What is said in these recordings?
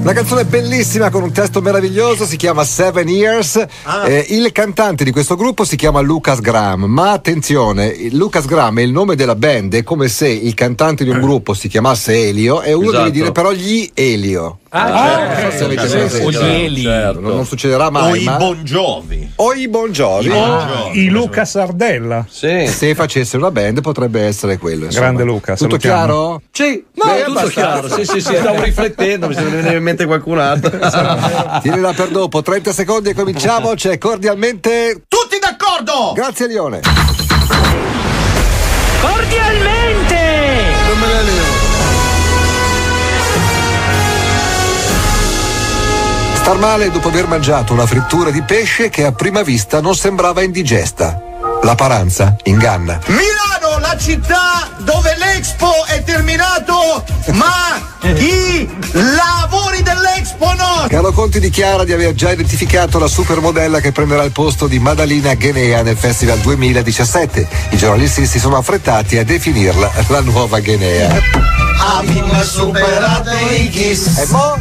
Una canzone bellissima con un testo meraviglioso, si chiama Seven Years. Ah. Eh, il cantante di questo gruppo si chiama Lucas Graham, ma attenzione, Lucas Graham è il nome della band, è come se il cantante di un gruppo si chiamasse Elio e uno Esatto. deve dire però gli Elio. Ah, avete certo. presente. O gli Eli. Non, non succederà O mai. i ma- Bon Jovi. o i Bon Jovi. I Bon Jovi. I Luca Sardella. Sì. Se facesse una band potrebbe essere quello. insomma. Grande Luca, Tutto chiaro? Sì, No, Beh, è tutto chiaro. Sì, sì, sì, stavo riflettendo, mi sembra venire in mente qualcun altro. Tienila per dopo, 30 secondi e cominciamo. C'è cordialmente. Tutti d'accordo! Grazie Lione. Cordialmente! Non me la levo. Star male dopo aver mangiato una frittura di pesce che a prima vista non sembrava indigesta. La paranza inganna. Milano, la città dove l'Expo è terminato, ma i lavori dell'Expo no! Carlo Conti dichiara di aver già identificato la supermodella che prenderà il posto di Madalina Ghenea nel Festival 2017. I giornalisti si sono affrettati a definirla la nuova Ghenea. Abbiamo superato i kiss. E mo?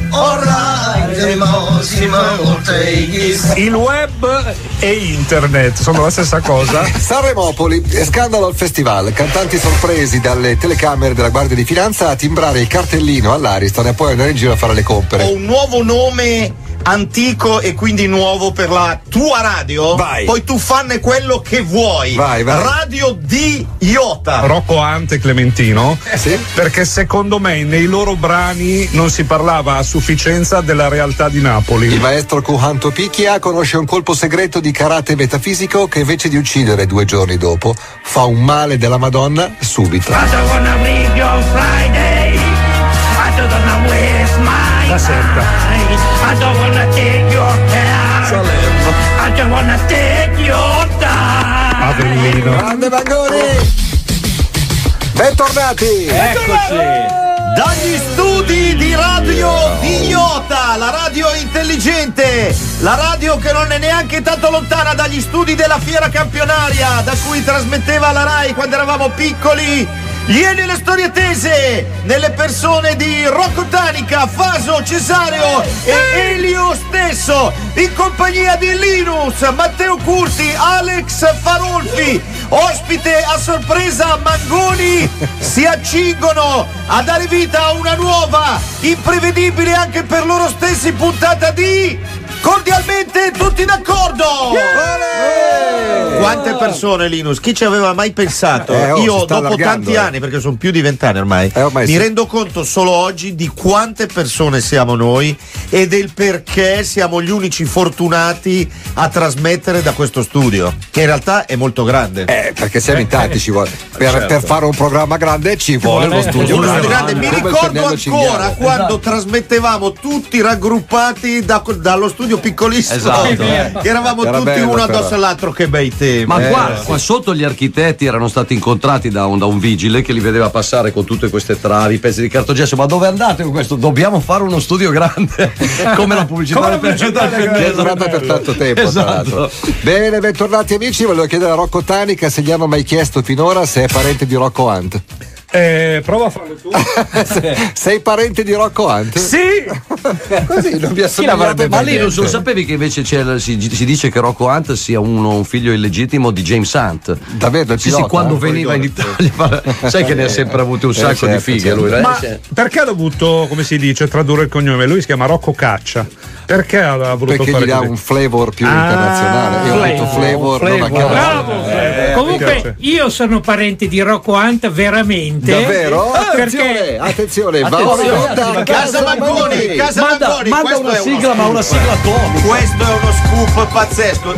Il web e internet sono la stessa cosa. Sanremopoli, scandalo al festival. Cantanti sorpresi dalle telecamere della Guardia di Finanza a timbrare il cartellino all'Ariston e poi andare in giro a fare le Ho compere. un nuovo nome antico e quindi nuovo per la tua radio. Vai. Poi tu fanne quello che vuoi. Vai, vai. Radio di Iota. Rocco Ante Clementino. Sì? Perché secondo me nei loro brani non si parlava a sufficienza della realtà di Il Napoli. maestro Kuhanto Picchia conosce un colpo segreto di karate metafisico che invece di uccidere due giorni dopo fa un male della Madonna subito. I don't wanna La setta. time. I don't wanna take your care. I don't wanna take your time. Avellino. Grande Mangoni! Bentornati! Eccoci. Dagli studi di radio di Iota, la radio intelligente, la radio che non è neanche tanto lontana dagli studi della fiera campionaria, da cui trasmetteva la Rai quando eravamo piccoli. Ieri le storie tese nelle persone di Rocco Tanica, Faso, Cesareo e Elio stesso, in compagnia di Linus, Matteo Curti, Alex Farolfi, ospite a sorpresa Mangoni, si accingono a dare vita a una nuova, imprevedibile anche per loro stessi puntata di Cordialmente tutti d'accordo! Quante persone Linus? Chi ci aveva mai pensato? Eh, oh, Io dopo tanti eh. anni, perché sono più di vent'anni ormai, Eh, ormai mi sì. rendo conto solo oggi di quante persone siamo noi e del perché siamo gli unici fortunati a trasmettere da questo studio, che in realtà è molto grande. Eh, perché siamo in tanti, ci vuole. Per, Certo. per fare un programma grande ci vuole uno studio Uno grande. grande. Mi ricordo ancora cinghiale. quando trasmettevamo tutti raggruppati da- dallo studio piccolissimo, Esatto. che eravamo Era tutti bello, uno però. addosso all'altro. Che bei tempi! Ma Eh, qua, sì. qua sotto gli architetti erano stati incontrati da un, da un vigile che li vedeva passare con tutte queste travi, pezzi di cartogesso. Ma dove andate con questo? Dobbiamo fare uno studio grande. Come la pubblicità Come la pubblicità Che è durata per tanto tempo, Esatto. Bene, bentornati amici. Volevo chiedere a Rocco Tanica se gli hanno mai chiesto finora se è parente di Rocco Hunt. Eh, prova a farlo tu. Sei parente di Rocco Hunt? sì! Così non assomigliate l'avrebbe Ma lì non lo sapevi che invece si, si dice che Rocco Hunt sia uno, un figlio illegittimo di James Hunt. Davvero, Sì, sì, quando eh? veniva in Italia, sai che ne ha sempre avuto un Eh, sacco certo, di fighe certo. lui. eh? Ma Sì. perché ha dovuto, come si dice, tradurre il cognome? Lui si chiama Rocco Caccia. Perché ha voluto Perché fare gli dà un flavor più Ah, internazionale. Io ho detto flavor, non a caso. Bravo! Eh, Comunque io sono parente di Rocco Hunt veramente. Davvero? Perché Attenzione, attenzione, va Attenzione, onda ma Casa Mangoni, Casa Manda, Mangoni, manda una è uno sigla, ma una sigla atomica. Questo è uno scoop pazzesco.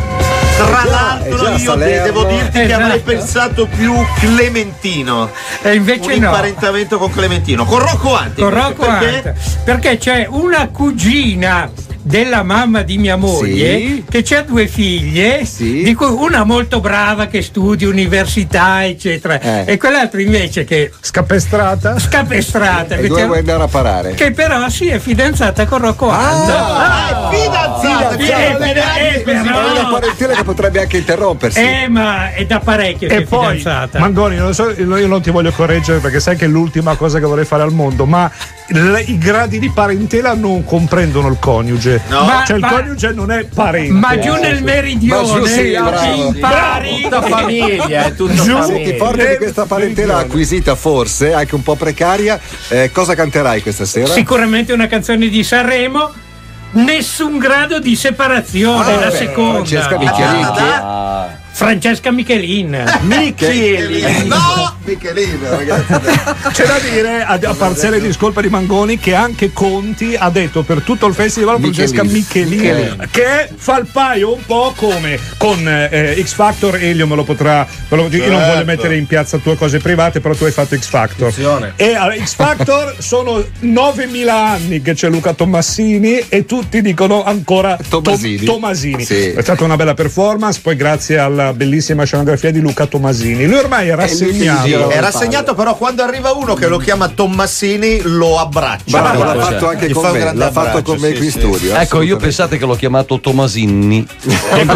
Tra l'altro, già io Salerno. devo dirti che avrei Esatto. pensato più Clementino. E invece un no. imparentamento con Clementino. Con Rocco Anti. Con Rocco perché? Hunt. Perché c'è una cugina della mamma di mia moglie Sì. che ha due figlie, Sì. di cui una molto brava che studia università, eccetera, Eh. e quell'altra invece che Scappestrata? scapestrata, E dove vuoi andare a parare? che però si è fidanzata con Rocco Hunt. Ah, è fidanzata! Eh, fidanzata. è una però- parentela che potrebbe anche interrompersi. Eh, ma è da parecchio che E è poi, fidanzata. Mangoni, non so, io non ti voglio correggere perché sai che è l'ultima cosa che vorrei fare al mondo, ma i gradi di parentela non comprendono il coniuge. No. Ma- cioè, ma- il coniuge non è parente. Ma giù nel Ma meridione giù sì, bravo. impari. Tutta famiglia, è tutta Giù. Senti, famiglia. forte di questa parentela acquisita, forse anche un po' precaria, eh, cosa canterai questa sera? Sicuramente una canzone di Sanremo. Nessun grado di separazione, Ah, la beh, seconda. Francesca Michelin. Ah, Francesca Michelin. Michelin. No, Michelin, ragazzi. C'è da dire, a, a parziale discolpa di Mangoni, che anche Conti ha detto per tutto il festival Francesca Michelin. Michelin, che fa il paio un po' come con eh, X Factor. Elio me lo potrà. me lo- io non Certo. voglio mettere in piazza tue cose private, però tu hai fatto X Factor. E a X Factor sono 9000 anni che c'è Luca Tommasini e tutti dicono ancora Tom- Tomasini. Tomasini. Sì. È stata una bella performance, poi grazie bellissima scenografia di Luca Tomasini. Lui ormai è gli rassegnato. È rassegnato, però quando arriva uno che lo chiama Tommassini lo abbraccia. Bravo, l'ha Cioè, fatto anche gli con me, grande l'ha fatto abbraccio, con me sì, qui in sì. studio. Ecco, io pensate che l'ho chiamato Tomasinni e,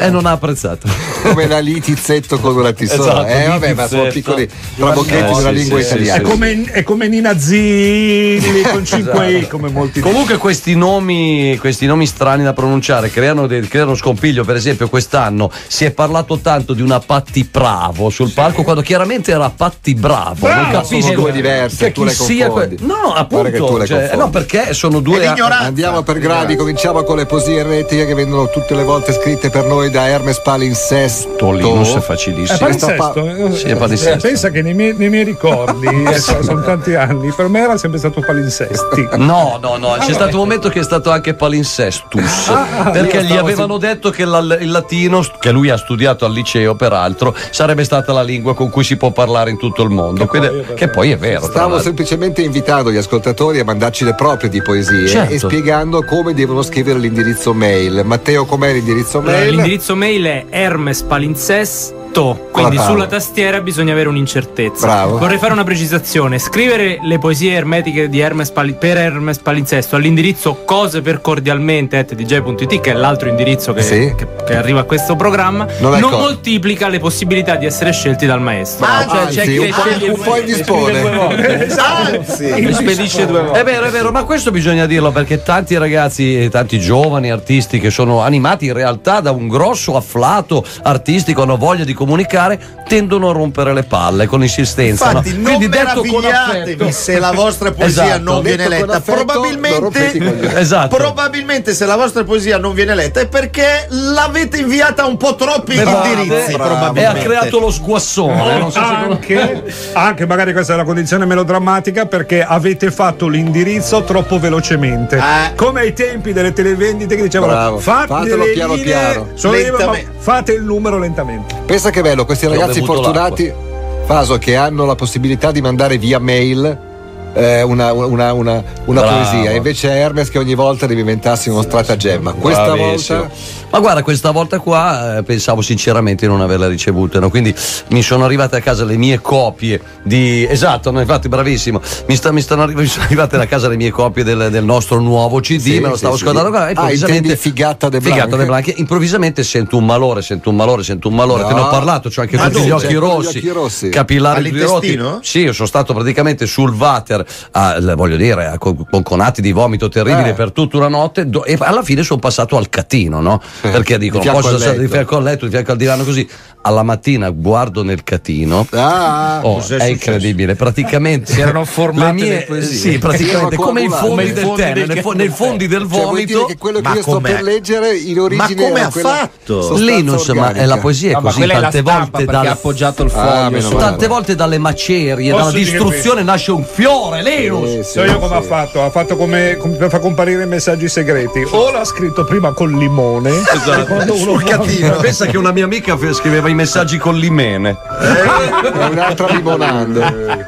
e non ha apprezzato. come la litizzetto con una tissola. Esatto, eh, vabbè, ma sono piccoli trabocchetti Eh, della sì, lingua sì, sì, italiana. È come, è come Nina Zilli con 5 i, come molti Comunque questi nomi, questi nomi strani da pronunciare creano, creano scompiglio. Per esempio, quest'anno si è parlato tanto di una Patti Bravo sul palco, quando chiaramente era Patti Bravo. non Sono capisco due diverse, che tu le sia confondi. que- No, Guarda che tu appunto. le cioè, confondi. no, perché sono due. l'ignoranza. Andiamo per gradi, cominciamo con le poesie ermetiche che vengono tutte le volte scritte per noi da Hermes Palinsesto. Linus è facilissimo. palinsesto? eh? Sì, è palinsesto. Pensa che nei miei, nei miei ricordi, eh, so- sono tanti anni, per me era sempre stato palinsesti. No, no, no, c'è stato un momento che è stato anche palinsestus. perché io gli stavo avevano detto che la- il latino, che lui ha studiato al liceo peraltro, sarebbe stata la lingua con cui si può parlare in tutto il mondo. Quindi- poi che poi è vero. Stavo semplicemente invitando gli ascoltatori a mandarci le proprie di poesie Certo. e spiegando come devono scrivere l'indirizzo mail. Matteo, com'è l'indirizzo mail? l'indirizzo mail è Hermes Palinsesto. Quindi sulla tastiera bisogna avere un'incertezza. Bravo. Vorrei fare una precisazione: scrivere le poesie ermetiche di Hermes Pali- per Hermes Palinsesto all'indirizzo cose per cordialmente at dj.it, che è l'altro indirizzo che, Sì. che- che arriva a questo programma, Non non, moltiplica le possibilità di essere scelti dal maestro. Ah, Cioè, Anzi, c'è chi un sceglie un po' indispone. Anzi, spedisce due volte. È vero, è vero, ma questo bisogna dirlo perché tanti ragazzi, tanti giovani artisti che sono animati in realtà da un grosso afflato artistico, hanno voglia di comunicare, tendono a rompere le palle con insistenza. infatti, no? non Quindi detto con affetto. se la vostra poesia Esatto. non viene letta. affetto, Probabilmente. Esatto. probabilmente se la vostra poesia non viene letta è perché l'avete inviata un po' troppi Bravo, indirizzi. bravo. Probabilmente. E ha creato lo sguassone. non so Anche, anche magari questa è la condizione melodrammatica perché avete fatto l'indirizzo troppo velocemente Eh. come ai tempi delle televendite che dicevano Bravo. fate Fatelo le piano linee, piano." sono io, ma Lentamente. fate il numero lentamente Pensa che bello, questi ragazzi fortunati, Faso, che hanno la possibilità di mandare via mail. Eh, una, una- una- una poesia invece è Hermes che ogni volta deve inventarsi uno stratagemma questa Bravissimo. volta Ma guarda, questa volta qua eh, pensavo sinceramente di non averla ricevuta, no? quindi mi sono arrivate a casa le mie copie di. Esatto, no, infatti, bravissimo. Mi, sta- mi stanno arri- mi sono arrivate a casa le mie copie del, del nostro nuovo CD, Sì, me lo sì, stavo sì. scordando. guarda, Ah, improvvisamente- Figata de Figata Blanche? de Blanche. Improvvisamente sento un malore, sento un malore, sento un malore. No. Te ne ho parlato, c'ho anche Ma tutti gli occhi rossi, rossi? capillari rotti. All'intestino? Sì, io sono stato praticamente sul water, a- voglio dire, a- con, con conati di vomito terribili Eh. per tutta una notte do- e alla fine sono passato al catino, no? Perché di dicono, posso stare di fianco al letto, di fianco al divano così. Alla mattina guardo nel catino. ah, Oh, è successo? incredibile, praticamente Si erano formate le mie. Sì, praticamente come i fondi del fondi del nei, fondi del cioè, vuol dire vomito. che quello che Ma io sto per leggere in origine Ma come ha fatto? Linus, ma è la poesia è No, ma così è la tante volte ha dal, appoggiato il Ah, foglio male. tante volte dalle macerie, Posso dalla distruzione nasce un fiore, Linus. Eh, sì, so io come ha fatto ha fatto come, per far comparire i messaggi segreti o l'ha scritto prima col limone e quando uno Sul catino. Pensa che una mia amica scriveva i messaggi con l'imene. È un'altra limonando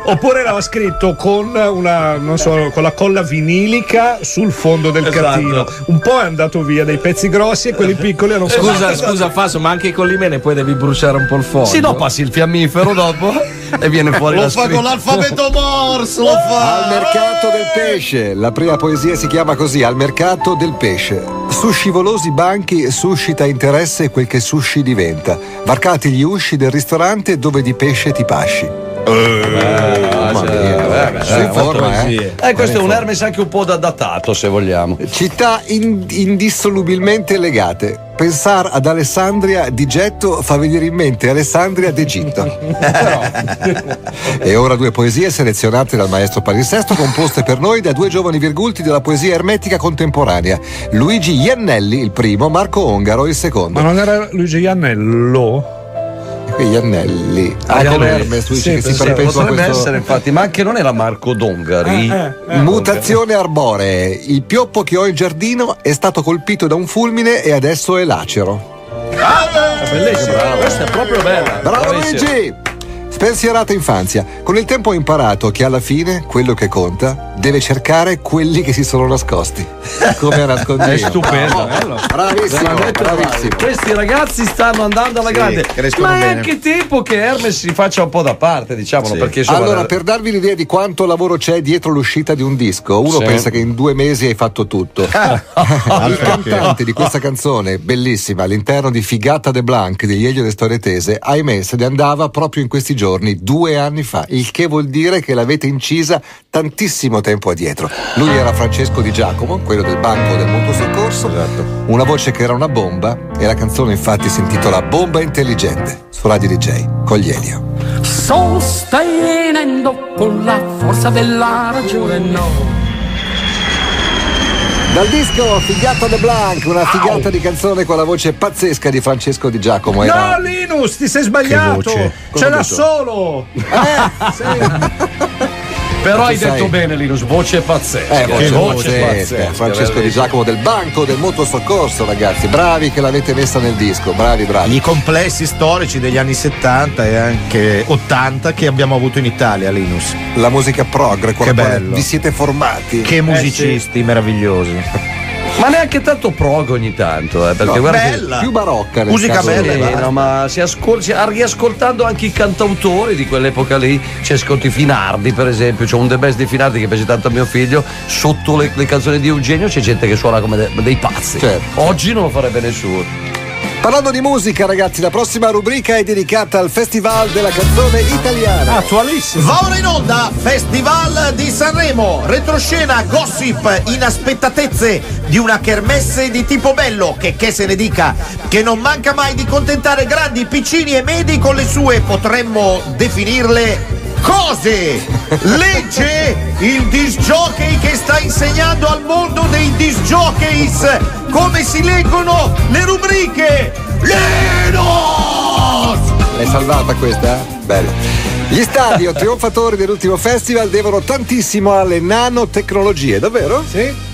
Oppure l'ha scritto con una, non so, con la colla vinilica sul fondo del Esatto. catino. Un po' è andato via dei pezzi grossi e quelli piccoli hanno fatto. Scusa, scusa Faso, ma anche con l'imene poi devi bruciare un po' il foglio. Sì, no, passi il fiammifero dopo e viene fuori Lo la fa scritta. con l'alfabeto Morse, lo al fa. mercato del pesce la prima poesia si chiama così al mercato del pesce su scivolosi banchi suscita interesse quel che sushi diventa. Varcati gli usci del ristorante dove di pesce ti pasci. Mamma mia, sei in forma, Eh, questo è un Hermes anche un po' da datato, se vogliamo. Città in- indissolubilmente legate. Pensare ad Alessandria di getto fa venire in mente Alessandria d'Egitto. e ora due poesie selezionate dal maestro Palinsesto, composte per noi da due giovani virgulti della poesia ermetica contemporanea. Luigi Iannelli, il primo, Marco Ongaro, il secondo. Ma non era Luigi Iannello? Qui Iannelli. Ah, Ah, come Iannelli. Hermes, tu Sì, che si sì, perpetua Potrebbe questo... essere, infatti, ma anche non era Marco Dongari. Eh, eh. Mutazione arboree. Il pioppo che ho in giardino è stato colpito da un fulmine e adesso è lacero. Bellissimo, questa è proprio bella. Bravo. Luigi! Spensierata infanzia. Con il tempo ho imparato che alla fine quello che conta deve cercare quelli che si sono nascosti. Come a nascondino. È stupendo. Bravissimo, Veramente bravi. bravissimo. Questi ragazzi stanno andando alla Sì, grande. Ma è bene. anche tempo che Hermes si faccia un po' da parte, diciamolo, Sì. perché insomma, Allora, per darvi l'idea di quanto lavoro c'è dietro l'uscita di un disco, uno Sì. pensa che in due mesi hai fatto tutto. Il cantante di questa canzone, bellissima, all'interno di Figata de Blanc di Elio de Storie Tese, ahimè, se ne andava proprio in questi giorni, due anni fa, il che vuol dire che l'avete incisa tantissimo tempo addietro. Lui era Francesco Di Giacomo, quello del banco del mutuo soccorso, una voce che era una bomba e la canzone infatti si intitola Bomba Intelligente, su Radio DJ, con gli Elio. sostenendo con la forza della ragione no. Dal disco Figata de Blanc, una figata di canzone con la voce pazzesca di Francesco Di Giacomo. Era- No, Linus, ti sei sbagliato! Ce l'ha ho detto? solo! Però hai Tu sai- detto bene, Linus, voce pazzesca. Eh, voce, voce pazzesca. pazzesca, Francesco Di. Giacomo del Banco del Mutuo Soccorso, ragazzi. Bravi che l'avete messa nel disco, bravi, bravi. I complessi storici degli anni 70 e anche 80 che abbiamo avuto in Italia, Linus. La musica progre, con Che la quale bello. vi siete formati. Che musicisti meravigliosi. Ma neanche tanto prog ogni tanto, eh, perché No, guarda bella. Più barocca nel Musica caso bella, Sì, no, ma si ascol- si- riascoltando anche i cantautori di quell'epoca lì, c'è ascolti Finardi per esempio, c'è un The Best di Finardi che piace tanto a mio figlio, sotto le, le canzoni di Eugenio c'è gente che suona come de- dei pazzi. Certo. Oggi non lo farebbe nessuno. Parlando di musica, ragazzi, la prossima rubrica è dedicata al Festival della canzone italiana. Attualissimo! Va ora in onda Festival di Sanremo, retroscena, gossip, inaspettatezze di una kermesse di tipo bello, che che se ne dica, che non manca mai di contentare grandi, piccini e medi con le sue, potremmo definirle cose. Legge il disc jockey che sta insegnando al mondo dei disc jockeys come si leggono le rubriche. Lenos! L'hai salvata questa? Bella. Gli stadio trionfatori dell'ultimo festival devono tantissimo alle nanotecnologie, davvero? Sì?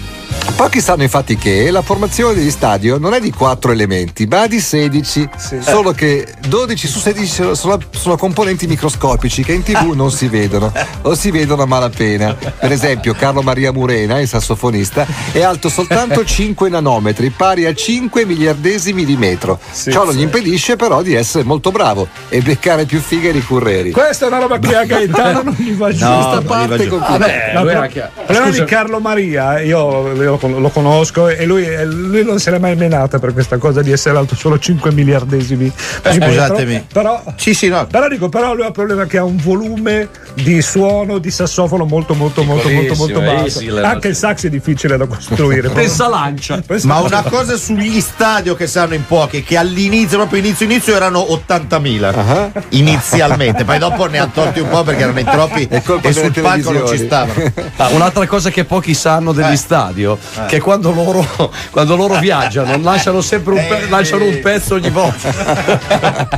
Pochi sanno infatti che la formazione degli stadio non è di 4 elementi, ma di 16. Solo che 12 su 16 sono- sono, sono componenti microscopici che in tv non si vedono o si vedono a malapena. Per esempio, Carlo Maria Murena, il sassofonista, è alto soltanto 5 nanometri, pari a 5 miliardesimi di metro. Ciò non gli impedisce però di essere molto bravo e beccare più fighe di curreri. Questa è una roba che a Gaetano non gli va giù. Questa parte con cui Vabbè, No, problema Scusa, di Carlo Maria, io, io lo lo conosco e lui, e lui non se l'è mai menata per questa cosa di essere alto solo 5 miliardesimi. metro. scusatemi. Però, Sì, sì, no. però dico, però lui ha il problema che ha un volume di suono di sassofono molto molto molto molto molto Piccolissimo, basso. Anche il sax è difficile da costruire. Pensa lancia. Pensa- Ma una cosa sugli stadio che sanno in pochi, che all'inizio, proprio inizio inizio, erano 80.000 inizialmente, poi dopo ne hanno tolti un po' perché erano in troppi e sul palco non ci stavano. Ah, un'altra cosa che pochi sanno degli Eh. stadio, che quando loro, quando loro viaggiano lasciano sempre un, pe- Eh. lasciano un pezzo ogni volta.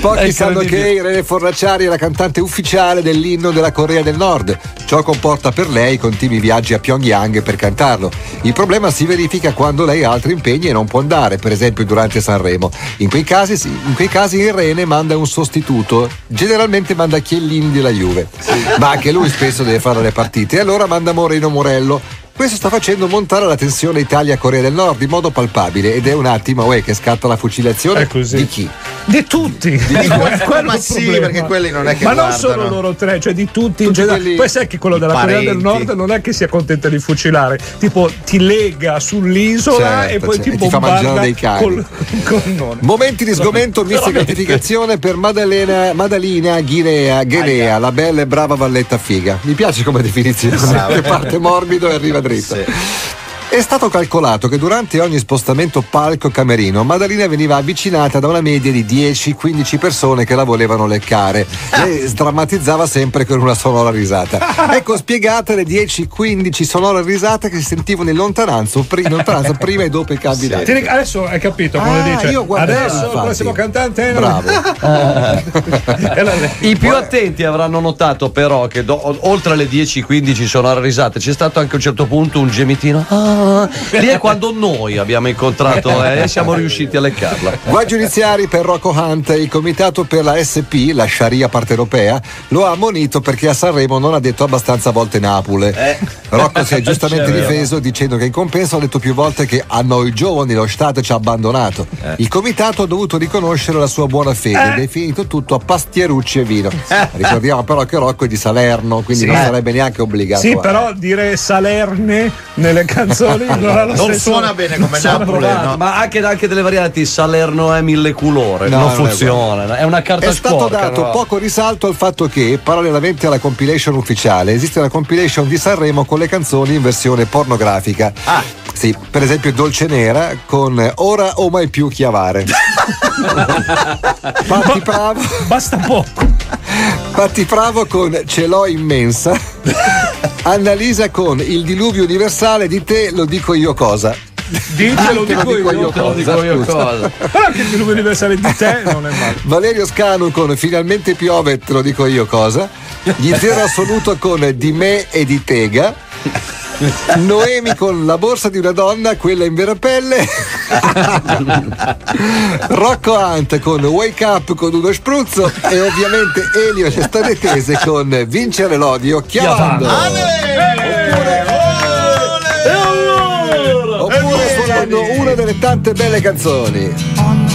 Pochi sanno che. Irene Fornaciari è la cantante ufficiale dell'inno della Corea del Nord. Ciò comporta per lei continui viaggi a Pyongyang per cantarlo. Il problema si verifica quando lei ha altri impegni e non può andare, per esempio durante Sanremo. In quei casi, in quei casi Irene manda un sostituto, generalmente manda Chiellini della Juve, ma anche lui spesso deve fare le partite e allora manda Moreno Morello. Questo sta facendo montare la tensione Italia-Corea del Nord in modo palpabile ed è un attimo uè, che scatta la fucilazione di chi? Di tutti, ma Quello il sì, perché quelli non è che Ma non guardano. solo loro tre, cioè di tutti, in Tutti generale. quelli- Poi sai che quello della i Corea del parenti. Nord non è che si accontenta di fucilare, tipo ti lega sull'isola Certo, e poi certo, ti e ti fa bombarda mangiare dei cani. col, col. Momenti di sgomento, mista gratificazione per Maddalena, Maddalina Ghinea, Ghenea, la bella e brava valletta figa. Mi piace come definizione, che parte morbido e arriva dritto. È stato calcolato che durante ogni spostamento palco-camerino Maddalena veniva avvicinata da una media di 10-15 persone che la volevano leccare e sdrammatizzava sempre con una sonora risata. Ecco spiegate le 10-15 sonore risate che si sentivano in lontananza, in lontananza prima e dopo i cambi d'aria. ric- adesso hai capito come Ah, dice? io guardo- adesso il prossimo cantante è Bravo. È lei. I più attenti avranno notato però che do- oltre alle 10-15 sonore risate c'è stato anche a un certo punto un gemitino. Ah, lì è quando noi abbiamo incontrato eh, e siamo riusciti a leccarla. Guai giudiziari per Rocco Hunt, il comitato per la SP, la Sharia parte europea, lo ha ammonito perché a Sanremo non ha detto abbastanza volte Napole. Rocco si è giustamente C'è vero. difeso dicendo che in compenso ha detto più volte che a noi giovani lo Stato ci ha abbandonato. Il comitato ha dovuto riconoscere la sua buona fede ed è finito tutto a pastierucci e vino. Ricordiamo però che Rocco è di Salerno, quindi Sì. non sarebbe neanche obbligato Sì, a... però dire Salerne nelle canzoni non ha Non suona bene come suona Napoli, no. Ma anche, anche delle varianti Salerno è mille colore, No, non non è funziona, è una carta È stato sporca. dato no? poco risalto al fatto che, parallelamente alla compilation ufficiale, esiste una compilation di Sanremo con le canzoni in versione pornografica. Ah. Sì, per esempio Dolce Nera con Ora o mai più chiavare. Patti Bravo. Basta poco. Patti Bravo con Ce l'ho immensa. Annalisa con Il diluvio universale di te lo dico io cosa. Dite, lo Te dico io. cosa, scusa. Però che il diluvio universale di te non è male. Valerio Scanu con Finalmente piove, te lo dico io cosa. Gli zero assoluto con Di me e di Tega. Noemi con la borsa di una donna, quella in vera pelle. Rocco Hunt con Wake Up con uno spruzzo e ovviamente Elio e le storie tese con Vincere l'odio chiamando. Oppure suonando una delle tante belle canzoni.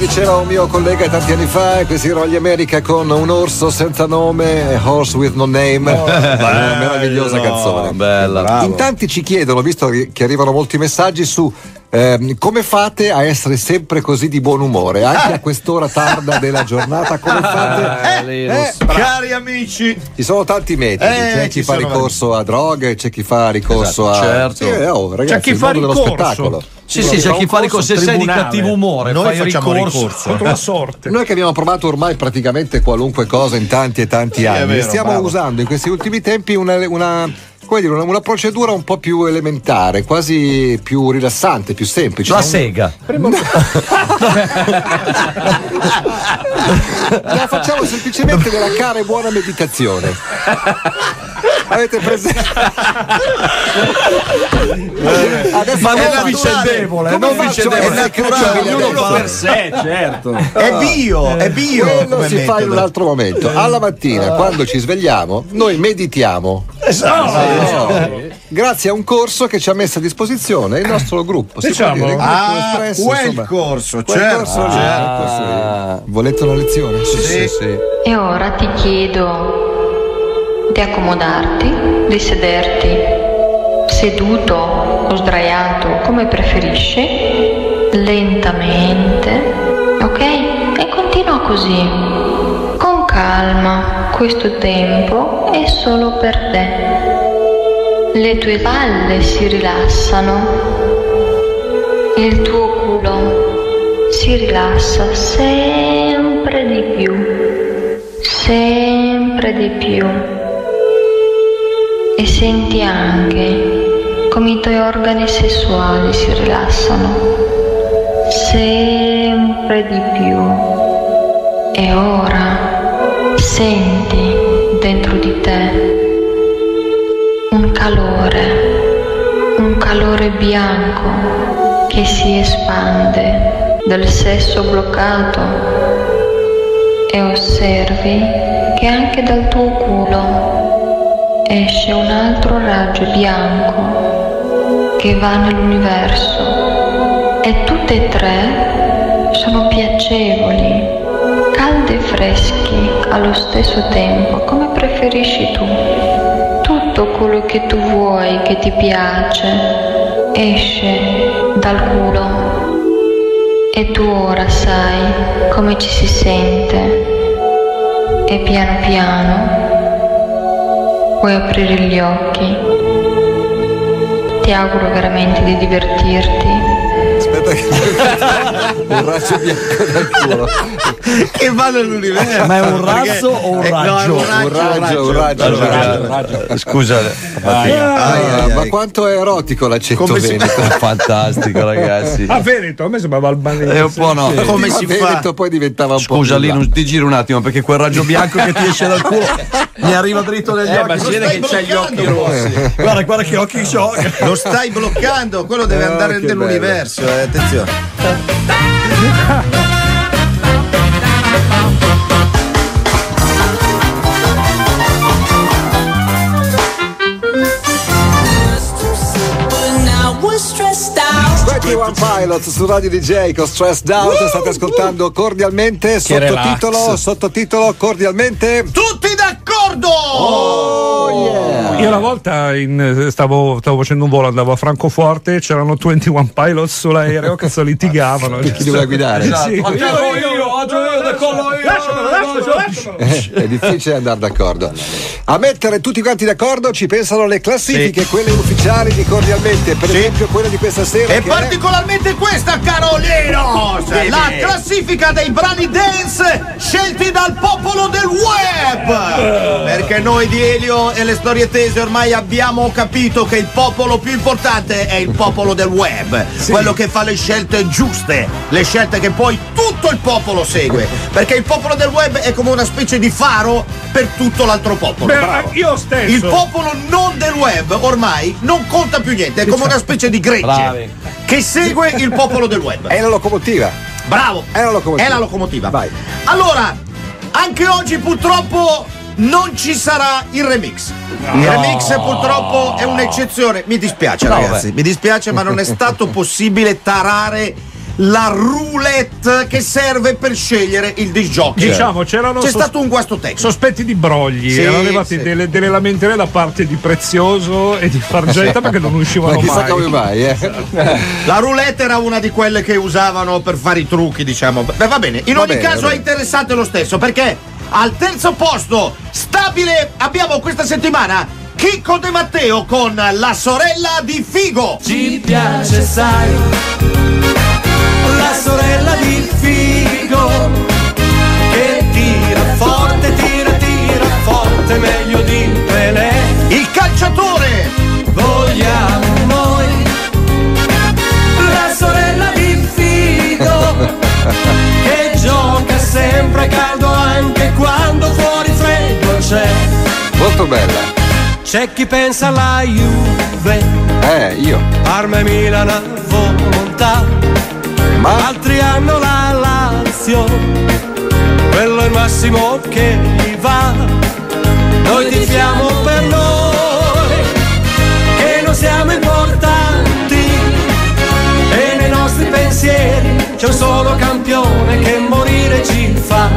Diceva un mio collega tanti anni fa, questi erano gli America con un orso senza nome, Horse with No Name, una meravigliosa canzone. Bella. In tanti ci chiedono, visto che arrivano molti messaggi su ehm, come fate a essere sempre così di buon umore, anche a quest'ora tarda della giornata, come fate? lì, Eh, Cari amici, ci sono tanti metodi, Eh, c'è chi fa ricorso a droghe, c'è chi fa ricorso Esatto, a... certo. Sì, eh, oh, ragazzi, C'è chi il fa mondo dello ricorso. spettacolo. Sì, sì, c'è chi fa ricorso. Se sei di cattivo umore, Noi fai facciamo ricorso. ricorso. Contro la sorte. Noi che abbiamo provato ormai praticamente qualunque cosa in tanti e tanti anni, vero, stiamo bravo. usando in questi ultimi tempi una, una- come dire, una- una procedura un po' più elementare, quasi più rilassante, più semplice. La sega. La facciamo semplicemente della cara e buona meditazione. Avete presente? Adesso Ma non faccio? vicendevole, non vicendevole. È naturale, Ognuno per sé, certo. è bio, è bio. Quello si fa in metodo. un altro momento. Alla mattina, quando ci svegliamo, noi meditiamo. Esatto. Grazie a un corso che ci ha messo a disposizione il nostro gruppo. Si Diciamo. può dire, gruppo Ah, Espresso, quel insomma. corso, Quel certo. corso quel corso lì. Volete una lezione? Sì, sì, sì. E ora ti chiedo di accomodarti, di sederti seduto o sdraiato come preferisci, lentamente, ok? E continua così, con calma, questo tempo è solo per te. Le tue valle si rilassano, il tuo culo si rilassa sempre di più, sempre di più. E senti anche come i tuoi organi sessuali si rilassano, sempre di più. E ora senti dentro di te calore, un calore bianco che si espande del sesso bloccato e osservi che anche dal tuo culo esce un altro raggio bianco che va nell'universo e tutte e tre sono piacevoli, caldi e freschi allo stesso tempo, come preferisci tu. Tutto quello che tu vuoi, che ti piace, esce dal culo. E tu ora sai come ci si sente. E piano piano puoi aprire gli occhi. Ti auguro veramente di divertirti. Che un raggio bianco dal culo. che va nell'universo. Ma è un Perché- razzo o un eh, no, un raggio, Un raggio, un raggio, un raggio. Scusa, Ah, ai, ai. ma quanto è erotico l'accento veneto. fantastico, ragazzi. A Veneto, a me sembrava albanese. È un po' no. Sì. Come si fa? Veneto poi diventava un Scusa. Linus, ti giro un attimo perché quel raggio bianco che ti esce dal culo mi arriva dritto negli Eh, occhi. ma si vede che c'hai gli occhi rossi. Guarda, guarda che occhi ho. Lo stai bloccando, quello deve Ah, andare nell'universo, eh, attenzione. One Pilots su Radio DJ con Stressed Out. State ascoltando cordialmente. Sottotitolo, sottotitolo cordialmente. Tutti d'accordo! Oh, Io una volta in- stavo, stavo facendo un volo, andavo a Francoforte, c'erano 21 pilots sull'aereo che si litigavano. Chi doveva guidare? Sì. Attivo io, io io. È difficile andare d'accordo. A mettere tutti quanti d'accordo ci pensano le classifiche, quelle ufficiali di cordialmente. Per esempio, quella di questa sera. E che è- particolarmente questa, Carolino! La classifica dei brani dance scelti dal popolo del web! Perché noi di Elio e le storie tese ormai abbiamo capito che il popolo più importante è il popolo del web. Quello che fa le scelte giuste, le scelte che poi tutto il popolo segue. Perché il popolo del web è come una specie di faro per tutto l'altro popolo. Beh, Bravo. io stesso. Il popolo non del web ormai non conta più niente, è come una specie di gregge Bravi. che segue il popolo del web. È la locomotiva. Bravo! È la locomotiva. È la locomotiva. Vai. Allora, anche oggi purtroppo non ci sarà il remix. Il remix purtroppo è un'eccezione. Mi dispiace No, ragazzi, beh. mi dispiace ma non è stato possibile tarare la roulette che serve per scegliere il disc jockey. Diciamo, c'erano C'è sos- stato un guasto tecnico. sospetti di brogli, Sì, erano arrivate sì. delle, delle lamentele da parte di Prezioso e di Fargetta perché non Ma uscivano chissà mai. come mai, eh. La roulette era una di quelle che usavano per fare i trucchi, diciamo. Beh, va bene. In Va ogni bene, caso è interessante lo stesso perché al terzo posto, stabile, abbiamo questa settimana Chicco De Matteo con la sorella di Figo. Ci piace, sai, la sorella di Figo che tira forte, tira, tira forte, meglio di Pelé. Il calciatore. Vogliamo noi la sorella di Figo che gioca sempre caldo anche quando fuori freddo c'è. Molto bella. C'è chi pensa alla Juve, Eh, io. Parma e Milan a volontà. Ma altri hanno la Lazio, quello è il massimo che gli va. Noi tifiamo per noi, che non siamo importanti, e nei nostri pensieri c'è un solo campione che morire ci fa.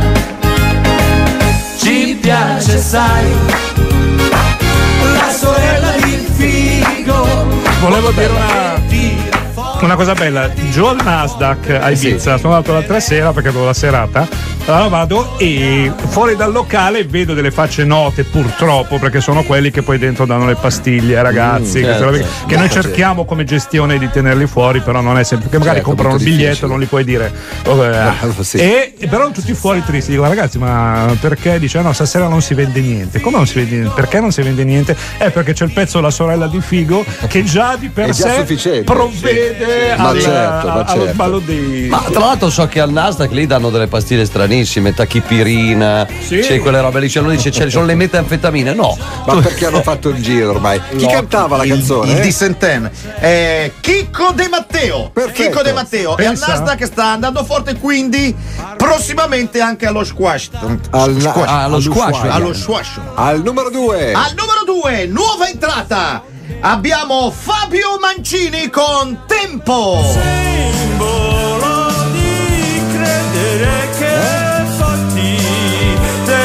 Ci piace, sai, la sorella di Figo. Volevo dire una. Una cosa bella. Giù al Nasdaq a Ibiza, sono andato l'altra sera perché avevo la serata. Allora vado e fuori dal locale vedo delle facce note, purtroppo, perché sono quelli che poi dentro danno le pastiglie ai ragazzi. queste certo. che- che noi cerchiamo come gestione di tenerli fuori, però non è sempre. Perché magari Certo, comprano il biglietto, difficile. non li puoi dire. oh, eh, Ah, sì. E però tutti fuori tristi. Dico, ragazzi, ma perché dice no, stasera non si vende niente? Come non si vende niente? Perché non si vende niente? È perché c'è il pezzo La sorella di Figo che già di per sé sufficiente. provvede Ma al- certo, ma allo certo. sballo dei. Ma tra l'altro so che al Nasdaq lì danno delle pastiglie stranissime, tachipirina, Sì. c'è quelle robe lì, cioè uno dice c'è- sono le metanfetamine, no. Ma perché hanno fatto il giro ormai? Chi cantava la canzone? Il eh? Dissenten. Eh, Chicco De Matteo. Perfetto. Chicco De Matteo. E al Pensa. Nasdaq sta andando forte, quindi prossimamente anche allo squash. Al- Ah, allo squash, Allo squash. Al numero due. Al numero 2, nuova entrata. abbiamo Fabio Mancini con Tempo. Simbolo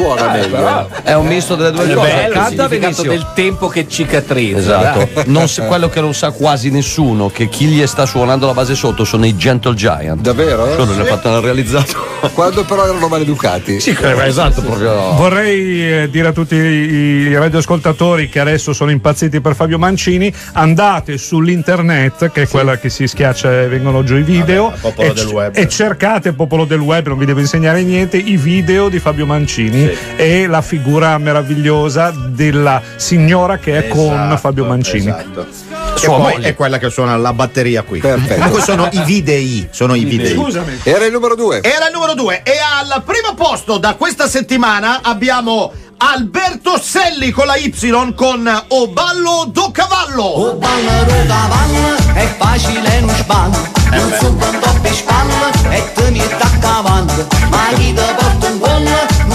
suona meglio. È un misto delle due È cose. bello, Canta benissimo. del tempo che cicatrizza. Esatto, non sa- quello che non sa quasi nessuno, che chi gli sta suonando la base sotto sono i Gentle Giant. Davvero? Solo ne ha fatto hanno realizzato. Quando però erano maleducati. Sì, esatto, proprio. Vorrei eh, dire a tutti i radioascoltatori che adesso sono impazziti per Fabio Mancini, andate sull'internet, che è quella che si schiaccia e vengono giù i video, popolo e, del c- web. e cercate, popolo del web, non vi devo insegnare niente, i video di Fabio Mancini e la figura meravigliosa della signora che è con Esatto, Fabio Mancini. Esatto. Che Sua poi moglie. è quella che suona la batteria qui. Perfetto. Comunque sono i videi. Sono i videi. Scusami. Era il numero due. Era il numero due e al primo posto da questa settimana abbiamo Alberto Selli con la Y con O ballo do cavallo. O ballo do cavallo è facile non sballo Non solo un po' per spalle e te mi attaccavando Ma chi ti porta un gol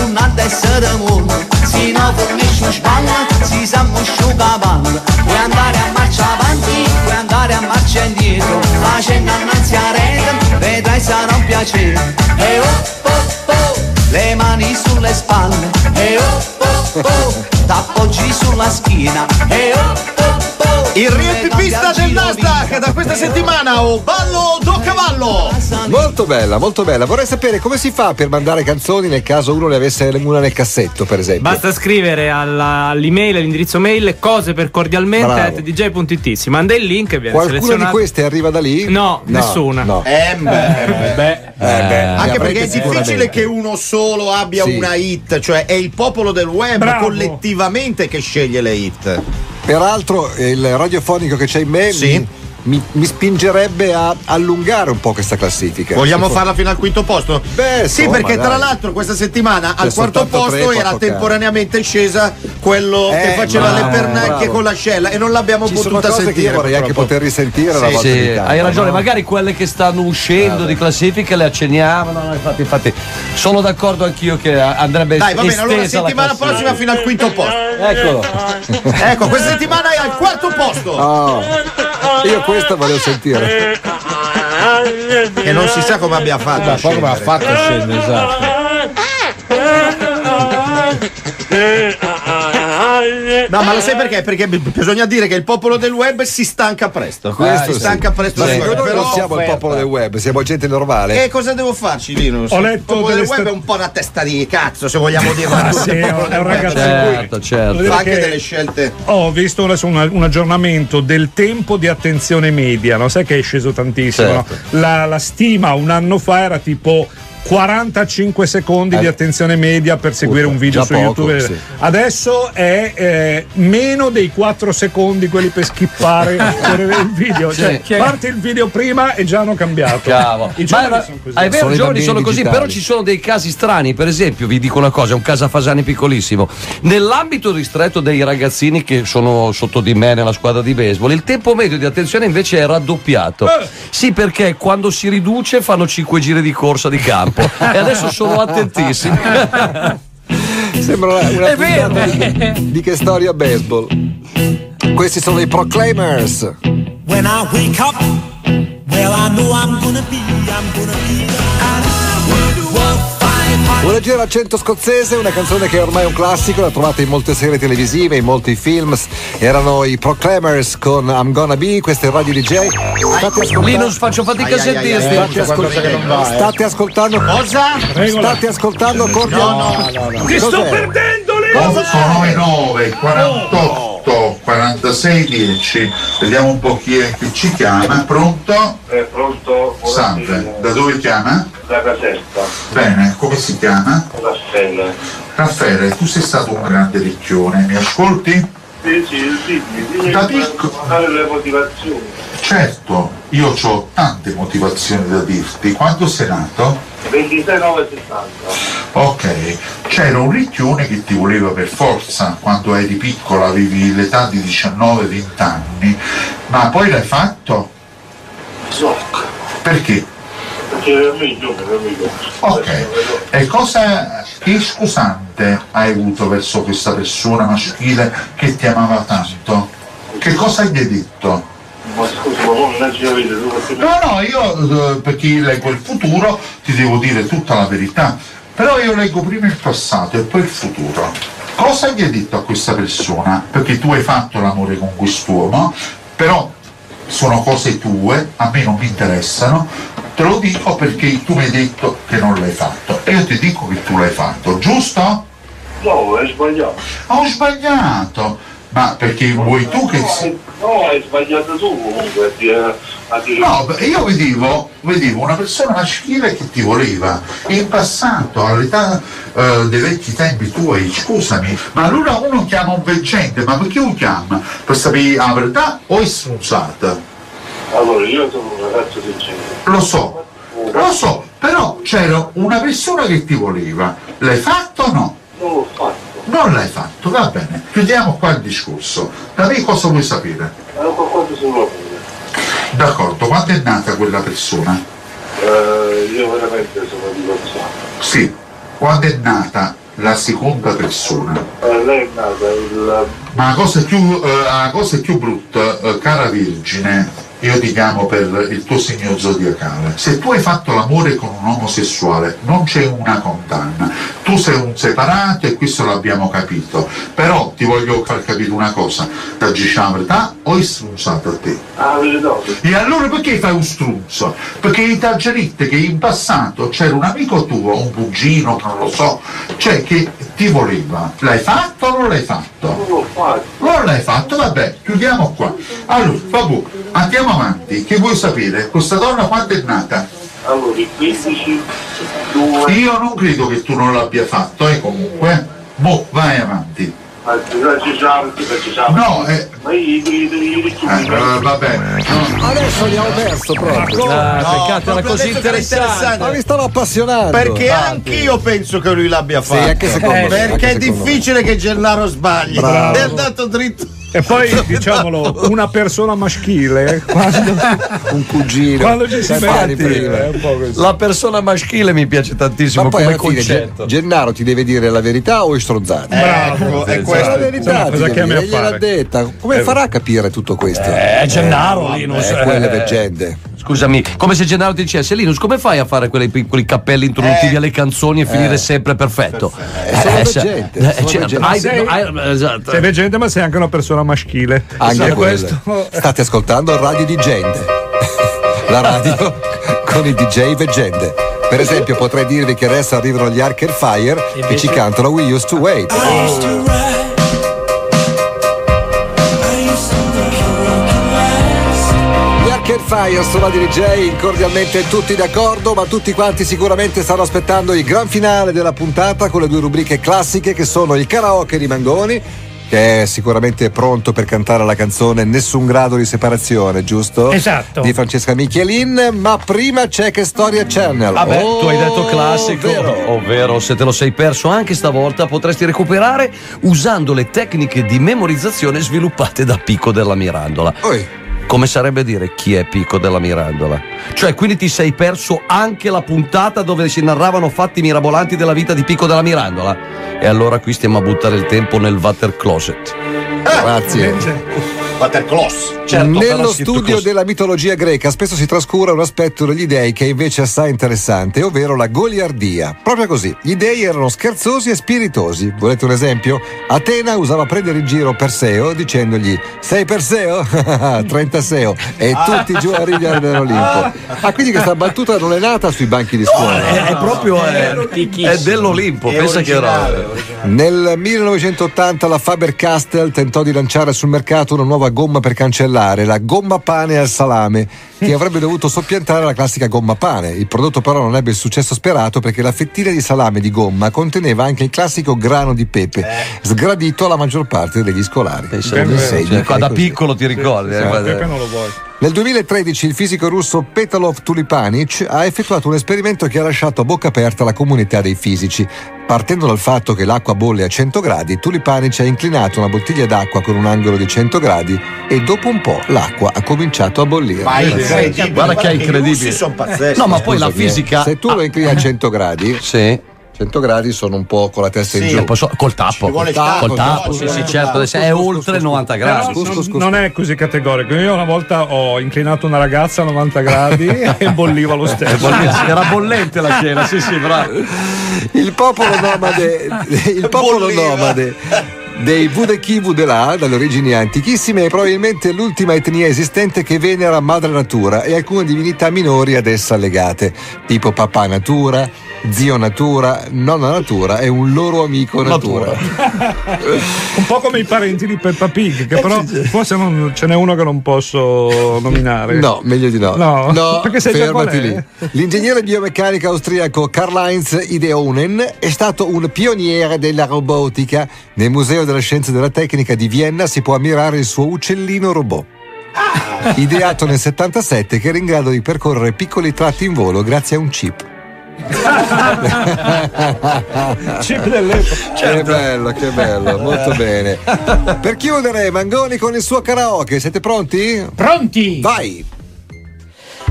non ha da essere mollo Se no fornisci un sballo si sa muscio cavallo Puoi andare a marcia avanti, puoi andare a marcia indietro Facendo annanzi a rete, vedrai sarà un piacere. E oh oh oh, le mani sulle spalle E oh oh oh, t'appoggi sulla schiena. E oh Il riempipista del Nasdaq da questa settimana O ballo do cavallo. Molto bella, molto bella. Vorrei sapere come si fa per mandare canzoni nel caso uno ne avesse una nel cassetto, per esempio. Basta scrivere alla- all'email, all'indirizzo mail cose per cordialmente Bravo. at dj.it. Si manda il link e viene Qualcuna di selezionato. queste arriva da lì? No, nessuna. No. Eh, beh, beh. Eh, beh, Anche ne perché è difficile che uno solo abbia Sì. una hit, cioè è il popolo del web Bravo. collettivamente che sceglie le hit. Peraltro il radiofonico che c'è in me Sì. mi, mi- mi spingerebbe a allungare un po' questa classifica. Vogliamo Se farla fino al quinto posto? Beh, sì, perché dai. tra l'altro questa settimana al quarto posto era quattro temporaneamente scesa quello che Eh, faceva bravo, le pernacchie bravo. con l'ascella e non l'abbiamo Ci sono potuta che sentire. io vorrei anche purtroppo. poter risentire Sì, volta Sì, tanto, hai ragione, no? magari quelle che stanno uscendo di classifica le accenniamo. No, no, infatti, infatti, sono d'accordo anch'io che andrebbe Dai, va bene, allora la settimana prossima fino al quinto posto. Eccolo. Ecco, questa settimana è al quarto posto. Oh, io questa volevo sentire. E non si sa come abbia fatto. a Poi come ha fatto scendere, esatto. No, ma lo sai perché? Perché b- bisogna dire che il popolo del web si stanca presto. Questo si sì. stanca presto. Ma da secondo fare. noi non siamo il popolo del web, siamo gente normale. E cosa devo farci, Linus? Ho letto il popolo del web sta- è un po' una testa di cazzo, se vogliamo dirla Ah, sì, è un- un ragazzo Certo, certo. Fa anche che- delle scelte. Ho visto adesso una- un aggiornamento del tempo di attenzione media, no? sai che è sceso tantissimo. no? Certo. La, la stima un anno fa era tipo 45 secondi di Eh. attenzione media per seguire un video su poco, YouTube. sì. Adesso è eh, meno dei 4 secondi quelli per skippare per il video. Cioè, Sì. parte il video prima e già hanno cambiato. Cavolo. I Ma giovani era- sono così. è vero, Sono i i giovani bambini sono così, digitali. però ci sono dei casi strani. Per esempio, vi dico una cosa: un casa Fasani piccolissimo. Nell'ambito ristretto dei ragazzini che sono sotto di me nella squadra di baseball, il tempo medio di attenzione invece è raddoppiato. Eh. Sì, perché quando si riduce fanno 5 giri di corsa di campo. E adesso sono attentissimi. Sembra una, È vero. puntata di, di che storia baseball. Questi sono i Proclaimers. When I wake up, well, I know I'm gonna be, I'm gonna be. Leggero accento scozzese, una canzone che è ormai un classico, la trovate in molte serie televisive, in molti film. Erano i Proclaimers con I'm Gonna Be, questo è il Radio DJ. State ascoltando. Linus, faccio fatica a sentirti. State, ascol- qualcosa che non va, eh. state ascoltando Cosa? State ascoltando cordialmente. Ti sto perdendo le 899 48 46 10 vediamo un po' chi è che ci chiama pronto? È pronto? Salve, da dove chiama? Da Caserta, Bene, come si chiama? Raffaele. Raffaele, tu sei stato un grande ricchione, mi ascolti? Sì, sì, sì, sì, Da sì, picco- fare le motivazioni. Certo, io ho tante motivazioni da dirti. Quando sei nato? 26970. Ok, c'era un ricchione che ti voleva per forza quando eri piccola, avevi l'età di 19-20 anni, ma poi l'hai fatto? Zoc. Perché? Perché per me è giovane, per me Ok, e cosa, che scusante hai avuto verso questa persona maschile che ti amava tanto? Che cosa gli hai detto? Ma scusa, ma voi non ci avete tu perché No, no, io eh, perché leggo il futuro ti devo dire tutta la verità, però io leggo prima il passato e poi il futuro. Cosa gli hai detto a questa persona? Perché tu hai fatto l'amore con quest'uomo, però sono cose tue, a me non mi interessano, te lo dico perché tu mi hai detto che non l'hai fatto e io ti dico che tu l'hai fatto, giusto? No, hai sbagliato. Ho sbagliato, ma perché vuoi tu che... No, hai sbagliato tu comunque a dire, a dire No, io vedevo, vedevo una persona maschile che ti voleva in passato, all'età eh, dei vecchi tempi tuoi, scusami, ma allora uno chiama un veggente, ma perché lo chiama? Per sapere la verità o è sfruzzata? Allora, io sono un ragazzo sincero. Lo so, lo so, però c'era una persona che ti voleva, l'hai fatto o no? Non l'ho fatto. Non l'hai fatto, va bene, chiudiamo qua il discorso. Da me cosa vuoi sapere? D'accordo, quando è nata quella persona? Eh, io veramente sono divorziato. Sì, quando è nata la seconda persona? Eh, lei è nata il... Ma la cosa più, eh, la cosa più brutta, eh, cara Vergine, io ti chiamo per il tuo segno zodiacale. Se tu hai fatto l'amore con un omosessuale, non c'è una condanna. Tu sei un separato e questo l'abbiamo capito. Però ti voglio far capire una cosa: ti dice la verità o è strunzato a te? Ah. E allora perché fai un strunzo? Perché i taggeritte che in passato c'era un amico tuo, un cugino, non lo so, cioè che ti voleva. L'hai fatto o non l'hai fatto? Fatto. Non l'hai fatto, vabbè, chiudiamo qua. Allora, vabbè, andiamo avanti. Che vuoi sapere? Questa donna quando è nata? Allora, il 15, 2... Io non credo che tu non l'abbia fatto, eh, comunque. Mo, vai avanti. No, eh, Ma io, io, io, io, io, eh, va bene. Adesso abbiamo perso proprio. Ah, No, peccato, era così era interessante. Ma mi stanno appassionando. Perché Infatti. anch'io penso che lui l'abbia Sì, fatto. anche secondo me, Perché anche è secondo me. difficile che Gennaro sbagli. Bravo. È andato dritto. E poi diciamolo, una persona maschile quando, un cugino. quando ci si mette prima. è un po' così. La persona maschile mi piace tantissimo Ma poi come concetto. Gen- Gennaro ti deve dire la verità o è stronzato? Ecco, è La questo. verità cosa a gliel'ha fare? detta. Come Eh, farà a capire tutto questo? Eh, Gennaro, Linus. Eh, quelle eh. leggende. Scusami, come se Gennaro ti dicesse Linus, come fai a fare quei piccoli cappelli introduttivi Eh. alle canzoni e finire sempre perfetto? Eh, sono sa- leggende, eh, sono certo, leggende. hai- Sei- hai- esatto. Sei veggente, ma sei anche una persona maschile. Anche E questo. State ascoltando Radio di Gende. La radio con i DJ veggende. Per esempio potrei dirvi che adesso arrivano gli Arcade Fire che ci cantano We Used to Wait. Gli Arcade Fire sono Radio DJ, cordialmente tutti d'accordo, ma tutti quanti sicuramente stanno aspettando il gran finale della puntata con le due rubriche classiche che sono il karaoke di Mangoni, che è sicuramente pronto per cantare la canzone Nessun grado di separazione, giusto? Esatto. Di Francesca Michelin, ma prima c'è che Storia Channel. Vabbè, Oh, tu hai detto classico, vero. ovvero se te lo sei perso anche stavolta potresti recuperare usando le tecniche di memorizzazione sviluppate da Pico della Mirandola. Oi. Come sarebbe dire chi è Pico della Mirandola? Cioè, quindi ti sei perso anche la puntata dove si narravano fatti mirabolanti della vita di Pico della Mirandola? E allora qui stiamo a buttare il tempo nel water closet. Grazie. Watercloss. Certo, Nello studio della mitologia greca spesso si trascura un aspetto degli dei che è invece assai interessante, ovvero la goliardia. Proprio così, gli dei erano scherzosi e spiritosi. Volete un esempio? Atena usava prendere in giro Perseo dicendogli Sei Perseo? 30 Seo e tutti giù a ridere dell'Olimpo. Ah, quindi questa battuta non è nata sui banchi di scuola. È, è proprio è, è dell'Olimpo, È pensa che era. Nel 1980 la Faber-Castell tentò di lanciare sul mercato una nuova gomma per cancellare, la gomma pane al salame, che avrebbe dovuto soppiantare la classica gomma pane. Il prodotto però non ebbe il successo sperato perché la fettina di salame di gomma conteneva anche il classico grano di pepe, sgradito alla maggior parte degli scolari. Pepe- Insegna cioè, da così. piccolo ti ricordi? Sì, eh, sì. Pepe non lo vuoi. Nel 2013 il fisico russo Petalov Tulipanic ha effettuato un esperimento che ha lasciato a bocca aperta la comunità dei fisici. Partendo dal fatto che l'acqua bolle a 100 gradi, Tulipanic ha inclinato una bottiglia d'acqua con un angolo di 100 gradi e dopo un po' l'acqua ha cominciato a bollire. Ma è incredibile. Guarda che è i incredibile. russi sono pazzeschi. No, ma poi la eh, fisica. Se tu lo inclini a 100 gradi, Sì. 100 gradi sono un po' con la testa in Sì. giù. E poi so- col tappo. Col tappo, sì, ci sì, vuole certo. È oltre 90 Però gradi. non, non è così categorico. Io una volta ho inclinato una ragazza a 90 gradi e bolliva lo stesso. Era bollente la cena, sì, sì, bravo. Il popolo nomade, il popolo Bolliva. nomade dei Vudeki Vudela, dalle origini antichissime, è probabilmente l'ultima etnia esistente che venera Madre Natura e alcune divinità minori ad essa legate, tipo Papà Natura, Zio Natura, Nonna Natura e un loro amico Natura. Un po' come i parenti di Peppa Pig, che però forse non, ce n'è uno che non posso nominare. No, meglio di no. No, perché sai già qual fermati è? lì. L'ingegnere biomeccanico austriaco Karl-Heinz Ideonen è stato un pioniere della robotica. Nel Museo della Scienza e della Tecnica di Vienna si può ammirare il suo uccellino robot. Ah! Ideato nel 77 che era in grado di percorrere piccoli tratti in volo grazie a un chip. Chip dell'epoca. Che bello, che bello, molto bene. Per chiudere, Mangoni con il suo karaoke, siete pronti? Pronti? Vai!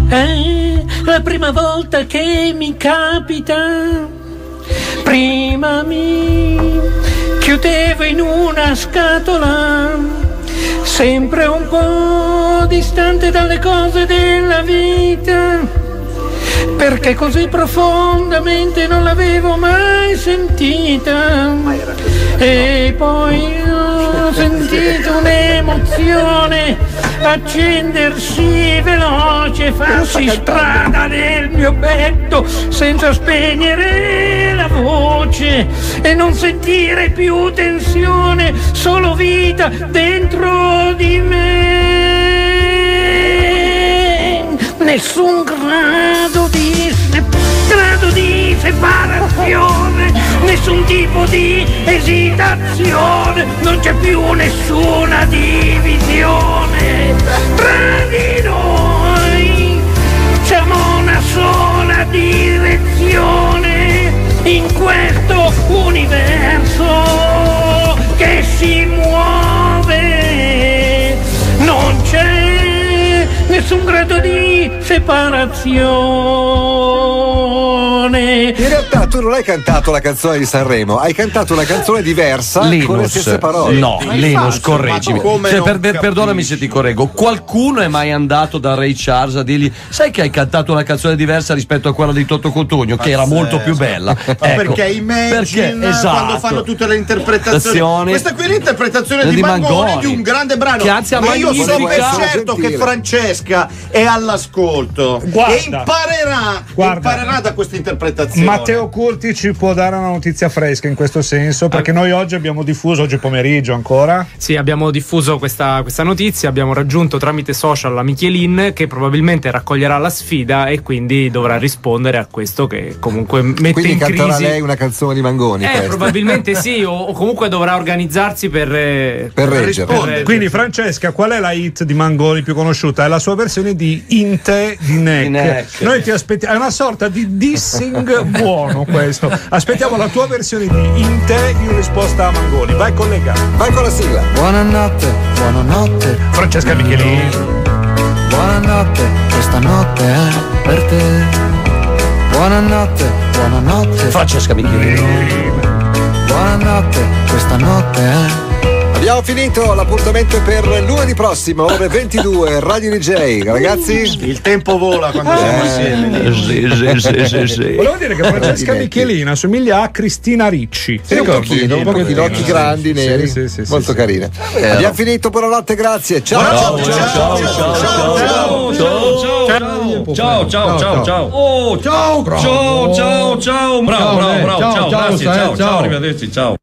È la prima volta che mi capita. Prima mi chiudevo in una scatola, sempre un po' distante dalle cose della vita. Perché così profondamente non l'avevo mai sentita. E poi ho sentito un'emozione accendersi veloce, farsi strada nel mio petto senza spegnere la voce e non sentire più tensione, solo vita dentro di me. Nessun nessun tipo di esitazione, non c'è più nessuna divisione tra di noi. Siamo una sola direzione in questo universo che si muove. Non c'è nessun grado di separazione. Tu non hai cantato la canzone di Sanremo, hai cantato una canzone diversa con le Linus, stesse parole. no, Linus, correggimi. ma Cioè, per- per- perdonami se ti correggo. Qualcuno è mai andato da Ray Charles a dirgli: Sai che hai cantato una canzone diversa rispetto a quella di Toto Cotugno, che era molto più bella? Ma Ecco, perché Imagine perché, esatto. quando fanno tutte le interpretazioni Azioni. questa qui è l'interpretazione Di di, Mangoni, Mangoni. di un grande brano Che anzi ha ma io sono per magnificato- certo che. Francesca è all'ascolto Guarda. e imparerà Guarda. imparerà da questa interpretazione Matteo Curti ci può dare una notizia fresca in questo senso, perché noi oggi abbiamo diffuso, oggi pomeriggio ancora, Sì, abbiamo diffuso questa, questa notizia, abbiamo raggiunto tramite social la Michelin che probabilmente raccoglierà la sfida e quindi dovrà rispondere a questo che comunque mette Quindi in canterà crisi. lei una canzone di Mangoni. Eh, questa. probabilmente sì, o, o comunque dovrà organizzarsi per, eh, Per reggere. reggere. Quindi, Francesca, qual è la hit di Mangoni più conosciuta? È la sua versione di Inte di Neck. Di Neck. Noi ti aspettiamo, è una sorta di dissing buono questo. Aspettiamo la tua versione di Inte in risposta a Mangoni. Vai, collega. Vai con la sigla. Buonanotte, buonanotte, Francesca Michelini. buonanotte, questa notte è per te. Buonanotte, buonanotte, Francesca Michelini. buonanotte, questa notte è Abbiamo finito, l'appuntamento per lunedì prossimo, ore 22, Radio DJ. Ragazzi, il tempo vola quando Eh. siamo assieme Sì, sì, sì, sì, sì. Volevo dire che Francesca Dimentichi. Michelini assomiglia a Cristina Ricci. Sì, un pochino, un pochino, occhi grandi, Sì, neri, sì, sì, sì, molto sì. carine. Abbiamo finito, buonanotte, grazie. Ciao. Ciao, ciao, ciao, ciao, ciao, Ciao, ciao, ciao, ciao. Oh, ciao, ciao, ciao, ciao. Bravo, bravo, bravo. Ciao, grazie, ciao, ciao, arrivederci, ciao.